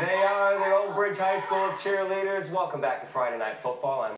They are the Old Bridge High School cheerleaders. Welcome back to Friday Night Football. I'm